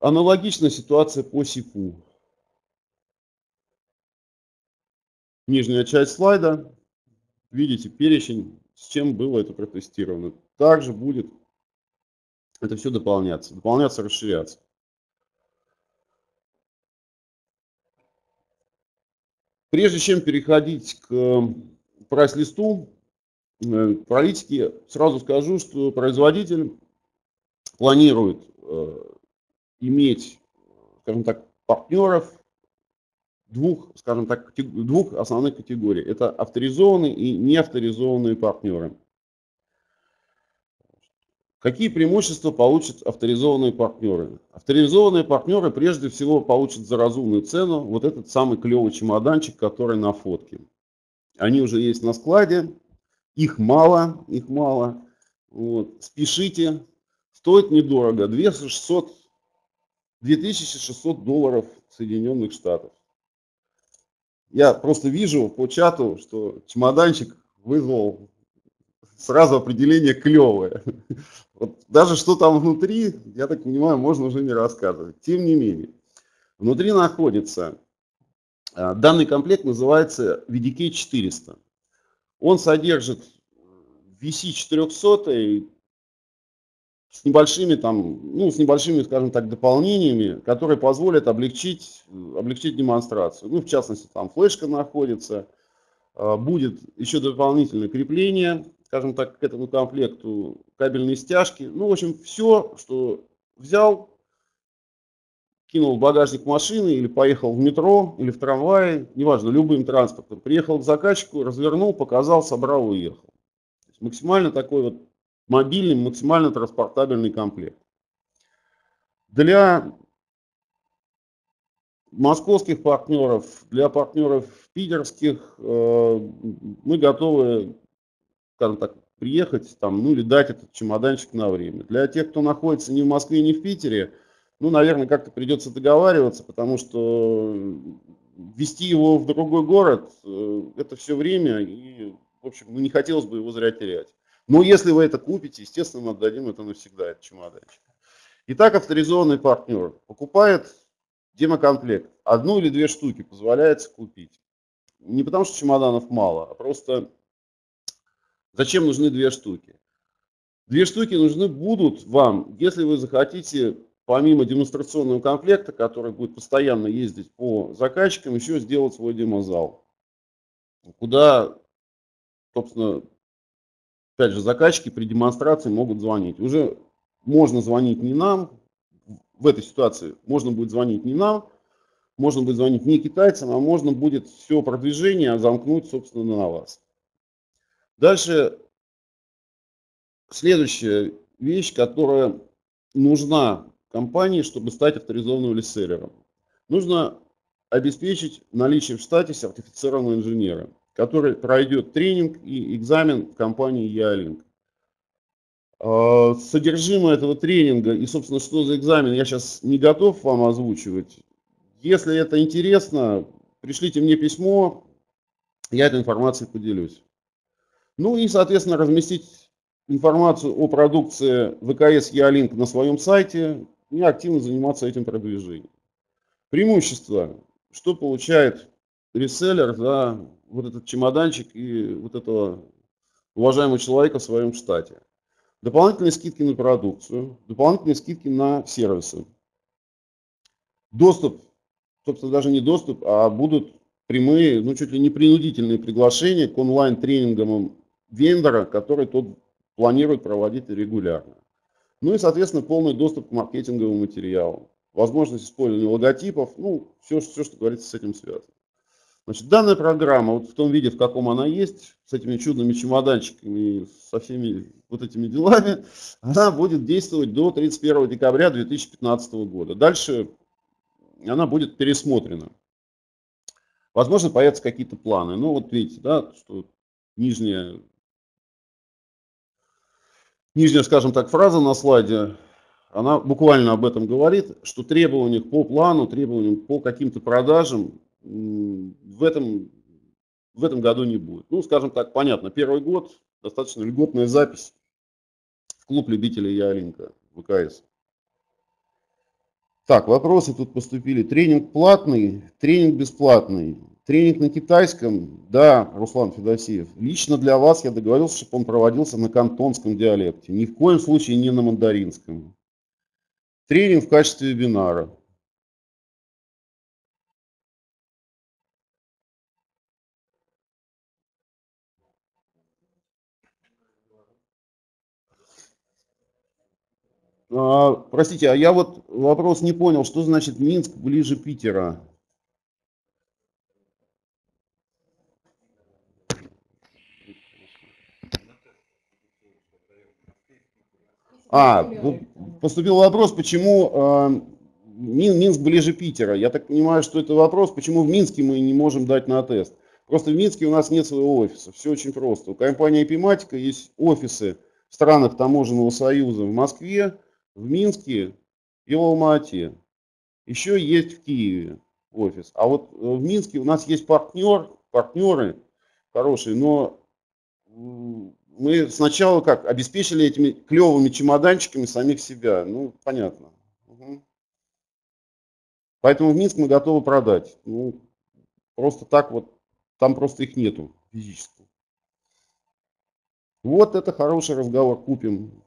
Аналогичная ситуация по СИПУ. Нижняя часть слайда. Видите перечень, с чем было это протестировано. Также будет это все дополняться, дополняться, расширяться. Прежде чем переходить к прайс-листу, политики, сразу скажу, что производитель планирует э, иметь, скажем так, партнеров двух, скажем так, двух основных категорий. Это авторизованные и неавторизованные партнеры. Какие преимущества получат авторизованные партнеры? Авторизованные партнеры прежде всего получат за разумную цену вот этот самый клевый чемоданчик, который на фотке. Они уже есть на складе, их мало, их мало. Вот. Спешите. Стоит недорого. 2600, 2600 долларов Соединенных Штатов. Я просто вижу по чату, что чемоданчик вызвал сразу определение клевое. Вот даже что там внутри, я так понимаю, можно уже не рассказывать. Тем не менее, внутри находится, а, данный комплект называется VDK 400. Он содержит VC400 с небольшими там, ну, с небольшими, скажем так, дополнениями, которые позволят облегчить, облегчить демонстрацию. Ну, в частности, там флешка находится, а, будет еще дополнительное крепление, скажем так, к этому комплекту, кабельные стяжки. Ну, в общем, все, что взял, кинул багажник машины или поехал в метро или в трамвае, неважно, любым транспортом. Приехал к заказчику, развернул, показал, собрал, уехал. Максимально такой вот мобильный, максимально транспортабельный комплект. Для московских партнеров, для партнеров питерских э, мы готовы, скажем так, приехать там, ну или дать этот чемоданчик на время. Для тех, кто находится не в Москве, не в Питере, ну, наверное, как-то придется договариваться, потому что вести его в другой город, э, это все время, и, в общем, ну, не хотелось бы его зря терять. Но если вы это купите, естественно, мы отдадим это навсегда, этот чемоданчик. Итак, авторизованный партнер покупает демокомплект. Одну или две штуки позволяется купить. Не потому что чемоданов мало, а просто зачем нужны две штуки? Две штуки нужны будут вам, если вы захотите помимо демонстрационного комплекта, который будет постоянно ездить по заказчикам, еще сделать свой демозал, куда, собственно, опять же, заказчики при демонстрации могут звонить. Уже можно звонить не нам, в этой ситуации можно будет звонить не нам, можно будет звонить не китайцам, а можно будет все продвижение замкнуть, собственно, на вас. Дальше следующая вещь, которая нужна компании, чтобы стать авторизованным реселлером. Нужно обеспечить наличие в штате сертифицированного инженера, который пройдет тренинг и экзамен в компании Ялинк. А, содержимое этого тренинга и, собственно, что за экзамен, я сейчас не готов вам озвучивать. Если это интересно, пришлите мне письмо, я этой информацией поделюсь. Ну и, соответственно, разместить информацию о продукции ВКС Ялинк на своем сайте, и активно заниматься этим продвижением. Преимущество. что получает реселлер за вот этот чемоданчик и вот этого уважаемого человека в своем штате. Дополнительные скидки на продукцию, дополнительные скидки на сервисы. Доступ, собственно, даже не доступ, а будут прямые, ну чуть ли не принудительные приглашения к онлайн-тренингам вендора, который тот планирует проводить регулярно. Ну и, соответственно, полный доступ к маркетинговым материалам, возможность использования логотипов, ну, все, все что говорится, с этим связано. Значит, данная программа, вот в том виде, в каком она есть, с этими чудными чемоданчиками, со всеми вот этими делами, она будет действовать до 31 декабря 2015 года. Дальше она будет пересмотрена. Возможно, появятся какие-то планы. Ну, вот видите, да, что нижняя, нижняя, скажем так, фраза на слайде, она буквально об этом говорит, что требований по плану, требованиям по каким-то продажам в этом, в этом году не будет. Ну, скажем так, понятно, первый год, достаточно льготная запись в клуб любителей Ялинка, ВКС. Так, вопросы тут поступили. Тренинг платный, тренинг бесплатный. Тренинг на китайском, да, Руслан Федосеев. Лично для вас я договорился, чтобы он проводился на кантонском диалекте. Ни в коем случае не на мандаринском. Тренинг в качестве вебинара. А, простите, а я вот вопрос не понял, что значит Минск ближе Питера? А, поступил вопрос, почему э, Минск ближе Питера. Я так понимаю, что это вопрос, почему в Минске мы не можем дать на тест. Просто в Минске у нас нет своего офиса. Все очень просто. У компании Epimatica есть офисы в странах Таможенного союза в Москве, в Минске и в Алмате. Еще есть в Киеве офис. А вот э, в Минске у нас есть партнер, партнеры хорошие, но мы сначала как обеспечили этими клевыми чемоданчиками самих себя. Ну, понятно. Угу. Поэтому в Минск мы готовы продать. Ну, просто так вот, там просто их нету физически. Вот это хороший разговор, купим.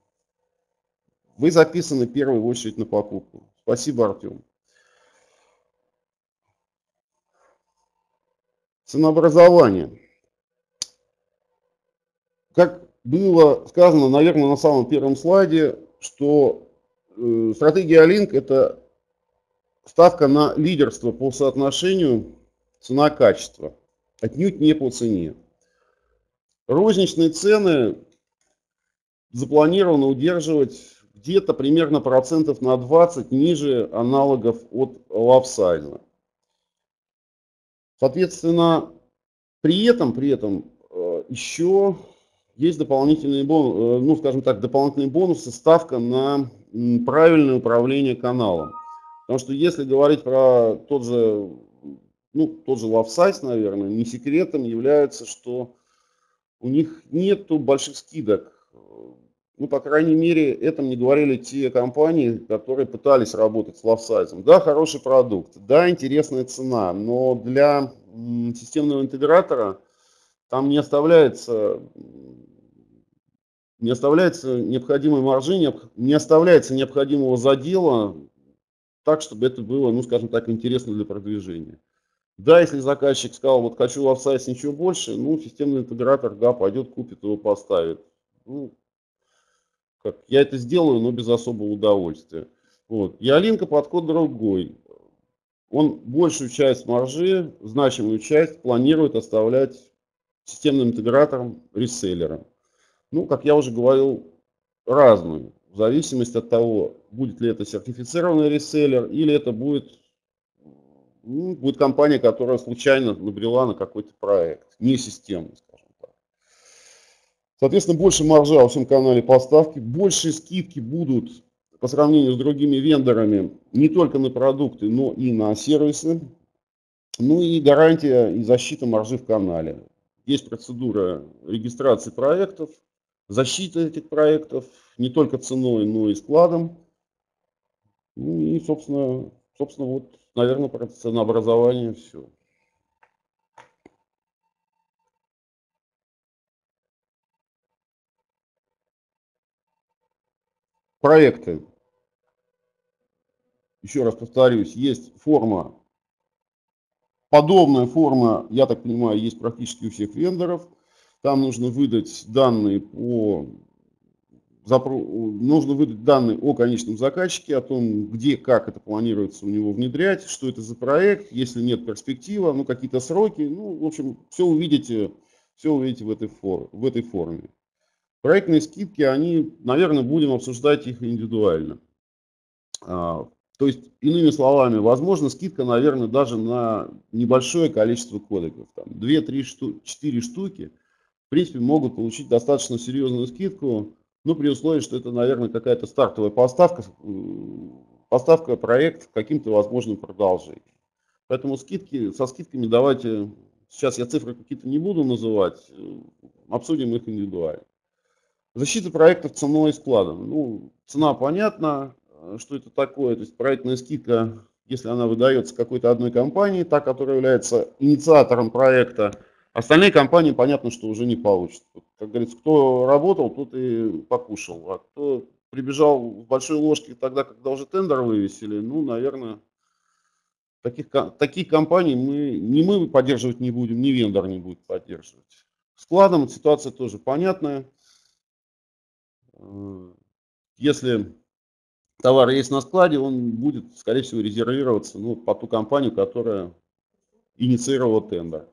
Вы записаны в первую очередь на покупку. Спасибо, Артем. Ценообразование. Как было сказано, наверное, на самом первом слайде, что э, стратегия Alink – это ставка на лидерство по соотношению цена-качество, отнюдь не по цене. Розничные цены запланировано удерживать где-то примерно процентов на 20 ниже аналогов от лавсайза. Соответственно, при этом, при этом э, еще есть дополнительные бонусы, э, ну, скажем так, дополнительные бонусы, ставка на правильное управление каналом. Потому что если говорить про тот же, ну, тот же LoveSize, наверное, не секретом является, что у них нету больших скидок ну, по крайней мере, это мне говорили те компании, которые пытались работать с лавсайзом. Да, хороший продукт, да, интересная цена, но для системного интегратора там не оставляется, не оставляется необходимой маржи, не оставляется необходимого задела так, чтобы это было, ну, скажем так, интересно для продвижения. Да, если заказчик сказал, вот хочу лавсайз, ничего больше, ну, системный интегратор, да, пойдет, купит его, поставит. Ну, как я это сделаю, но без особого удовольствия. Вот. Ялинка подход другой. Он большую часть маржи, значимую часть, планирует оставлять системным интегратором, реселлером. Ну, как я уже говорил, разную. В зависимости от того, будет ли это сертифицированный реселлер или это будет, ну, будет компания, которая случайно набрела на какой-то проект, не системный, Соответственно, больше маржа во всем канале поставки, больше скидки будут по сравнению с другими вендорами не только на продукты, но и на сервисы. Ну и гарантия и защита маржи в канале. Есть процедура регистрации проектов, защита этих проектов не только ценой, но и складом. Ну и, собственно, собственно вот наверное, про ценообразование все. Проекты. Еще раз повторюсь, есть форма, подобная форма, я так понимаю, есть практически у всех вендоров. Там нужно выдать данные по нужно выдать данные о конечном заказчике, о том, где, как это планируется у него внедрять, что это за проект, если нет перспектива, ну, какие-то сроки, ну, в общем, все увидите, все увидите в этой, фор, в этой форме. Проектные скидки, они, наверное, будем обсуждать их индивидуально. А, то есть, иными словами, возможно, скидка, наверное, даже на небольшое количество кодеков. Там 2-3, шту 4 штуки, в принципе, могут получить достаточно серьезную скидку, ну, при условии, что это, наверное, какая-то стартовая поставка, поставка проект каким-то возможным продолжением. Поэтому скидки, со скидками давайте, сейчас я цифры какие-то не буду называть, обсудим их индивидуально. Защита проектов ценой и складом. Ну, цена понятна, что это такое. То есть проектная скидка, если она выдается какой-то одной компании, та, которая является инициатором проекта, Остальные компании, понятно, что уже не получат. Как говорится, кто работал, тот и покушал. А кто прибежал в большой ложке тогда, когда уже тендер вывесили, ну, наверное, таких, такие компании мы, не мы поддерживать не будем, ни вендор не будет поддерживать. Складом ситуация тоже понятная. Если товар есть на складе, он будет, скорее всего, резервироваться ну, по ту компанию, которая инициировала тендер.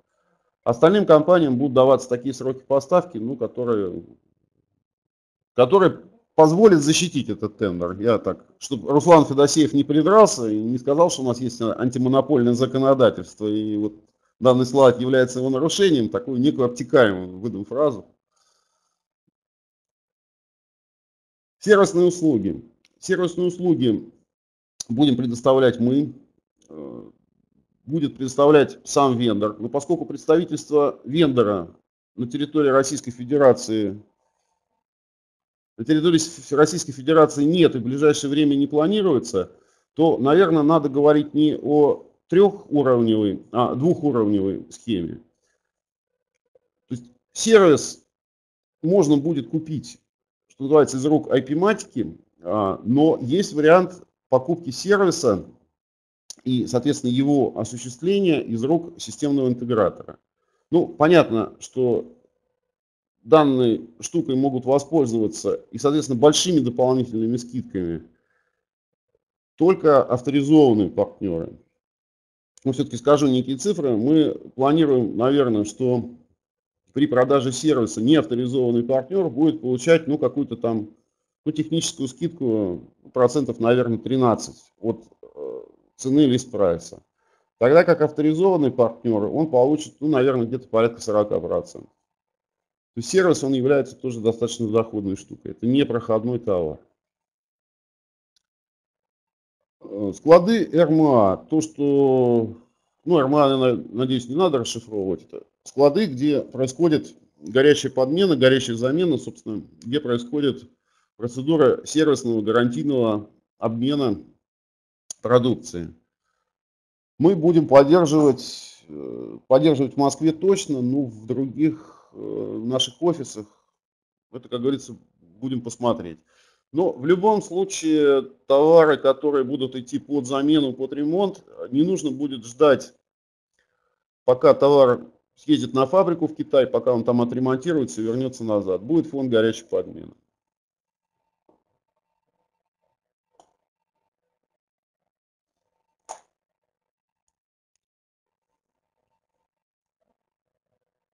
Остальным компаниям будут даваться такие сроки поставки, ну, которые, которые позволят защитить этот тендер. Я так, чтобы Руслан Федосеев не придрался и не сказал, что у нас есть антимонопольное законодательство, и вот данный слайд является его нарушением, такую некую обтекаемую выдам фразу. Сервисные услуги. Сервисные услуги будем предоставлять мы. Э, будет предоставлять сам вендор. Но поскольку представительство вендора на территории Российской Федерации на территории Российской Федерации нет и в ближайшее время не планируется, то, наверное, надо говорить не о трехуровневой, а двухуровневой схеме. То есть сервис можно будет купить, что называется, из рук IP-матики, но есть вариант покупки сервиса и, соответственно, его осуществление из рук системного интегратора. Ну, понятно, что данной штукой могут воспользоваться и, соответственно, большими дополнительными скидками только авторизованные партнеры. Но все-таки скажу некие цифры. Мы планируем, наверное, что при продаже сервиса неавторизованный партнер будет получать ну, какую-то там ну, техническую скидку процентов, наверное, 13 от цены лист прайса. Тогда как авторизованный партнер, он получит, ну, наверное, где-то порядка 40%. То есть сервис, он является тоже достаточно доходной штукой. Это не проходной товар. Э, склады РМА. То, что... Ну, РМА, надеюсь, не надо расшифровывать. Это склады, где происходит горячая подмена, горячая замена, собственно, где происходит процедура сервисного гарантийного обмена продукции. Мы будем поддерживать, э, поддерживать в Москве точно, но в других э, наших офисах, это, как говорится, будем посмотреть. Но в любом случае товары, которые будут идти под замену, под ремонт, не нужно будет ждать, пока товар съездит на фабрику в Китай, пока он там отремонтируется и вернется назад. Будет фонд горячей подмены.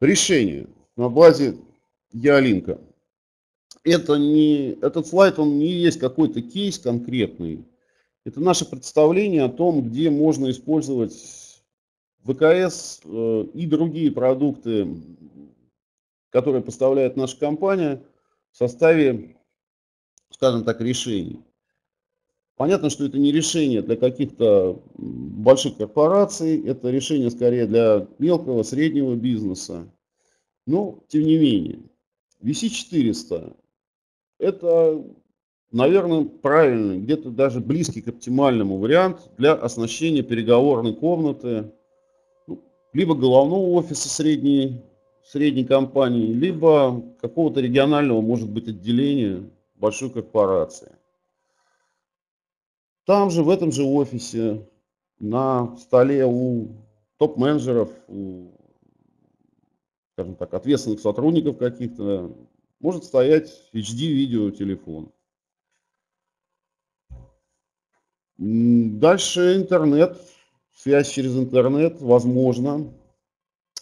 Решение на базе Ялинка. Это не, этот слайд, он не есть какой-то кейс конкретный. Это наше представление о том, где можно использовать ВКС э, и другие продукты, которые поставляет наша компания в составе, скажем так, решений. Понятно, что это не решение для каких-то больших корпораций, это решение скорее для мелкого, среднего бизнеса. Но, тем не менее, VC400 – это наверное, правильный, где-то даже близкий к оптимальному вариант для оснащения переговорной комнаты, ну, либо головного офиса средней, средней компании, либо какого-то регионального, может быть, отделения большой корпорации. Там же, в этом же офисе, на столе у топ-менеджеров, у, скажем так, ответственных сотрудников каких-то, может стоять HD-видеотелефон. Дальше интернет, связь через интернет, возможно,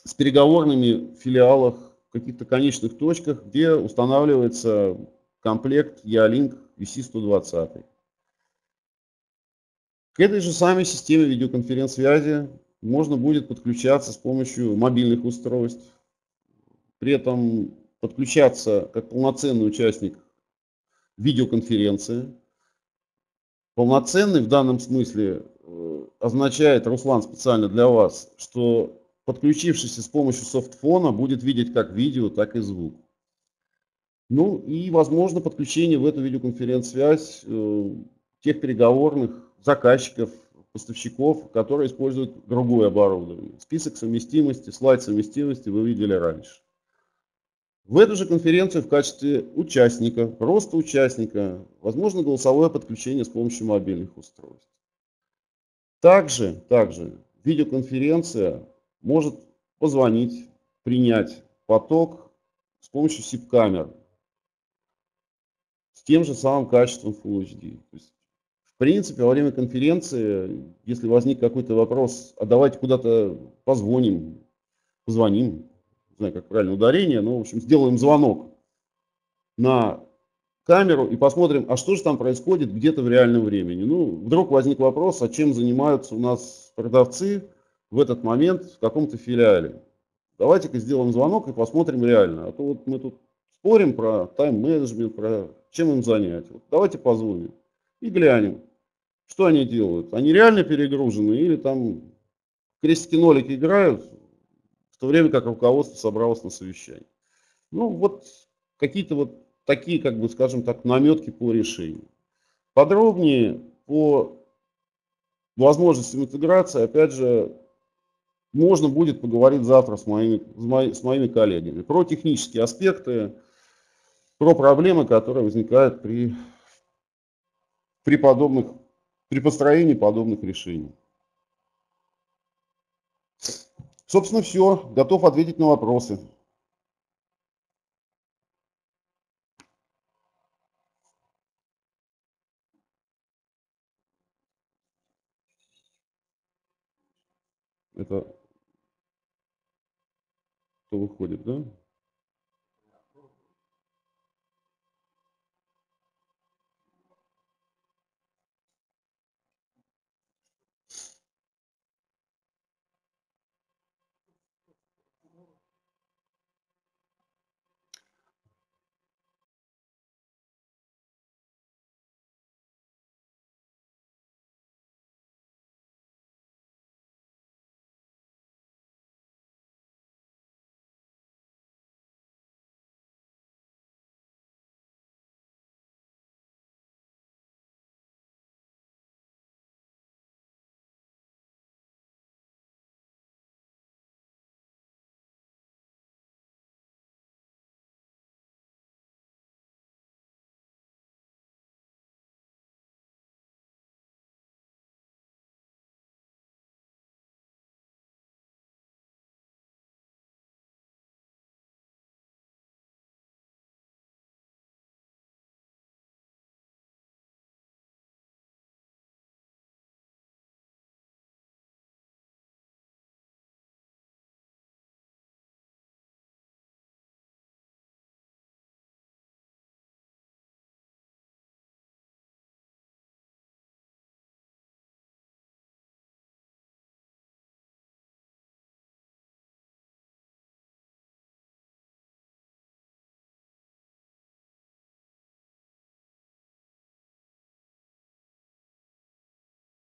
с переговорными филиалах, в каких-то конечных точках, где устанавливается комплект E-Link VC120. К этой же самой системе видеоконференц-связи можно будет подключаться с помощью мобильных устройств. При этом подключаться как полноценный участник видеоконференции. Полноценный в данном смысле э, означает, Руслан, специально для вас, что подключившийся с помощью софтфона будет видеть как видео, так и звук. Ну и, возможно, подключение в эту видеоконференц-связь э, тех переговорных заказчиков, поставщиков, которые используют другое оборудование. Список совместимости, слайд совместимости вы видели раньше. В эту же конференцию в качестве участника, просто участника, возможно голосовое подключение с помощью мобильных устройств. Также, также видеоконференция может позвонить, принять поток с помощью SIP-камер с тем же самым качеством Full HD. То есть в принципе, во время конференции, если возник какой-то вопрос, а давайте куда-то позвоним, позвоним, не знаю, как правильно ударение, но, в общем, сделаем звонок на камеру и посмотрим, а что же там происходит где-то в реальном времени. Ну, вдруг возник вопрос, а чем занимаются у нас продавцы в этот момент в каком-то филиале. Давайте-ка сделаем звонок и посмотрим реально. А то вот мы тут спорим про тайм-менеджмент, про чем им занять. Вот давайте позвоним и глянем, что они делают. Они реально перегружены или там крестики-нолики играют, в то время как руководство собралось на совещание. Ну вот какие-то вот такие, как бы скажем так, наметки по решению. Подробнее по возможностям интеграции, опять же, можно будет поговорить завтра с моими, с, с моими коллегами про технические аспекты, про проблемы, которые возникают при при, подобных, при построении подобных решений. Собственно, все. Готов ответить на вопросы. Это кто выходит, да?